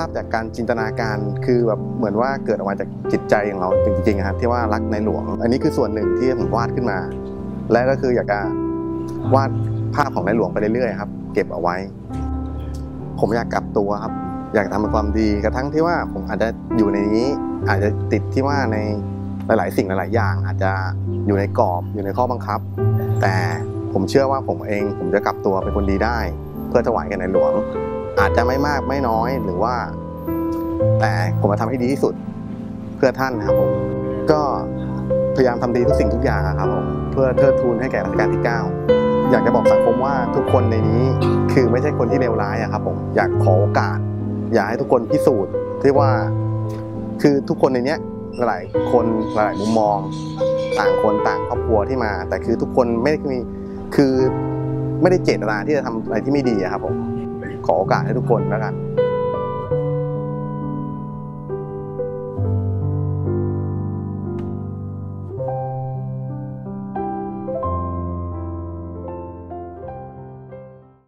ภาพจากการจินตนาการคือแบบเหมือนว่าเกิดออกมาจากจิตใจของเราจริงๆครับที่ว่ารักในหลวง อันนี้คือส่วนหนึ่งที่ผมวาดขึ้นมา และก็คืออยากจะวาดภาพของในหลวงไปเรื่อยๆครับ เก็บเอาไว้ ผมอยากกลับตัวครับ อยากทำความดีกระทั่งที่ว่าผมอาจจะอยู่ในนี้ อาจจะติดที่ว่าในหลาย ๆ สิ่งหลาย ๆ อย่าง อาจจะอยู่ในกรอบอยู่ในข้อบังคับ แต่ผมเชื่อว่าผมเองผมจะกลับตัวเป็นคนดีได้ เพื่อถวายแก่ในหลวง อาจจะไม่มากไม่น้อยหรือว่า แต่ผมจะทำให้ดีที่สุดเพื่อท่านนะครับผมก็พยายามทำดีทุกสิ่งทุกอย่างครับผมเพื่อเทิดทูนให้แก่รัชกาลที่ 9 อยากจะบอกสังคมว่าทุกคนในนี้คือไม่ใช่คนที่เลวร้ายอะครับผมอยากขอโอกาส อยากให้ทุกคนพิสูจน์ที่ว่าคือทุกคนในเนี้ยหลายคนหลายมุมมอง ต่างคนต่างครอบครัวที่มา แต่คือทุกคนไม่ได้มีคือไม่ได้เจตนาที่จะทำอะไรที่ไม่ดีครับผม ขอโอกาสให้ทุกคนแล้วกัน